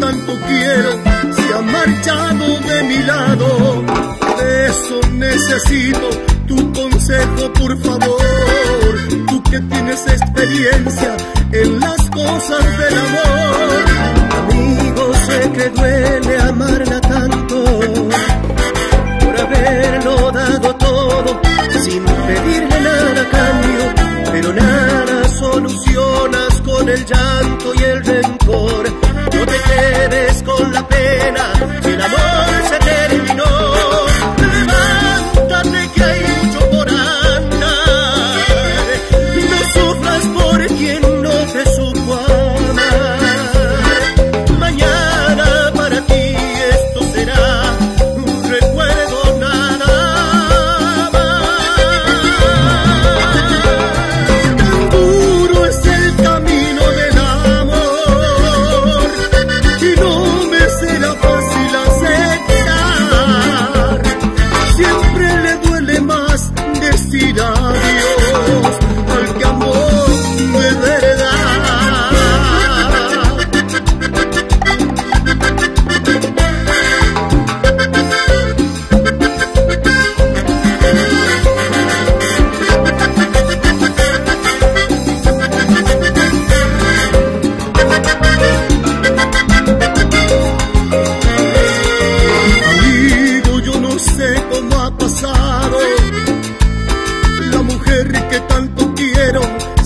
tanto quiero se ha marchado de mi lado. De eso necesito tu consejo, por favor. Tú que tienes experiencia en las cosas del amor. Amigo, sé que duele amarla tanto por haberlo dado todo sin pedirle nada a cambio. Pero nada solucionas con el llanto y el rencor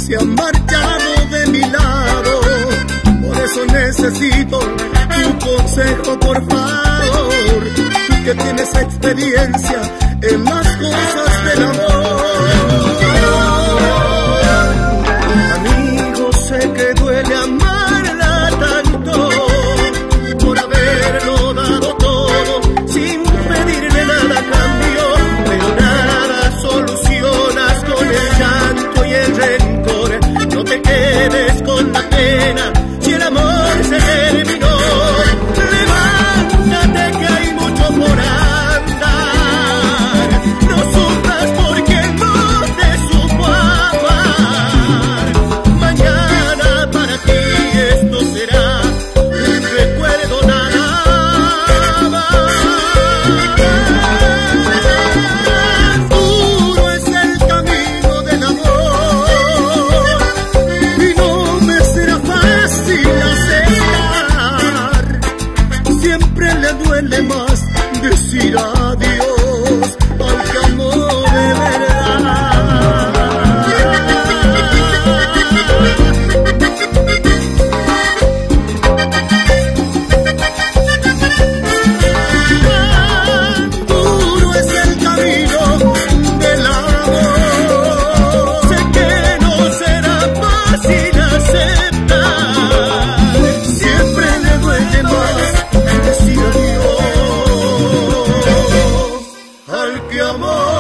se han marchado de mi lado. Por eso necesito tu consejo, por favor. Tú que tienes experiencia en las cosas decir adiós al que amó de verdad. Duro es el camino del amor. Sé que no será fácil aceptar. que amor.